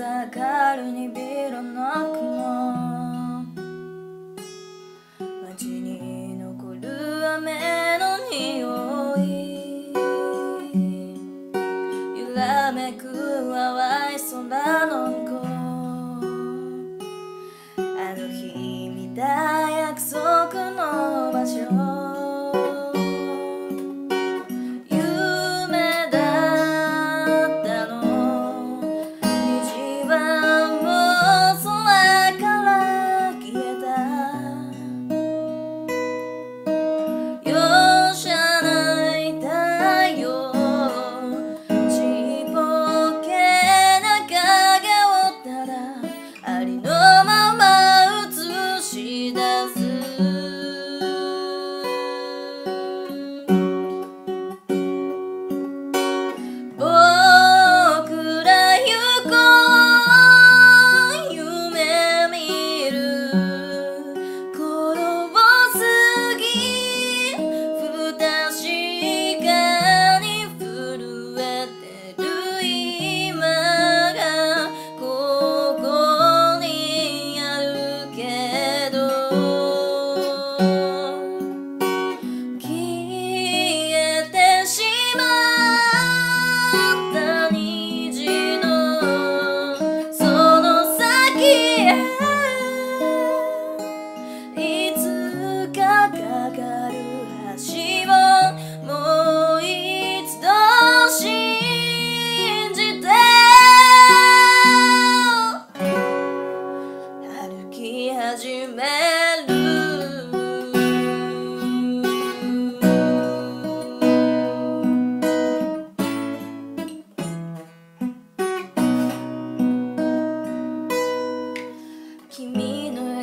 ざかるにビール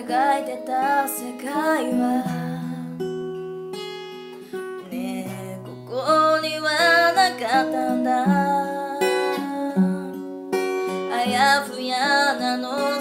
描いてた世界は。ねえここにはなかったんだ。あやふやなの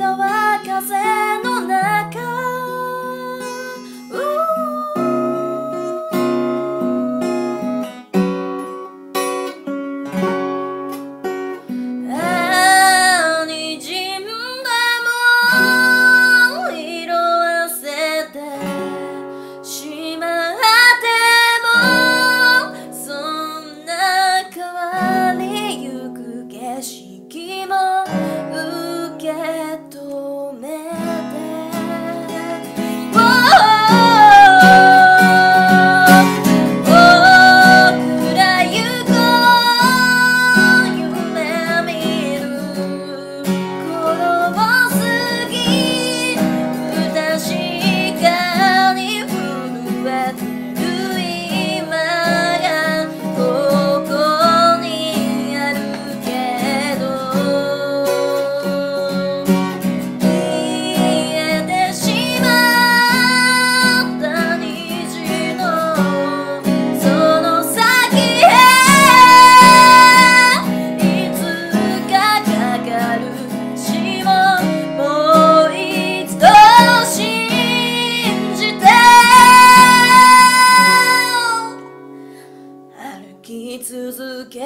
枝は風の続け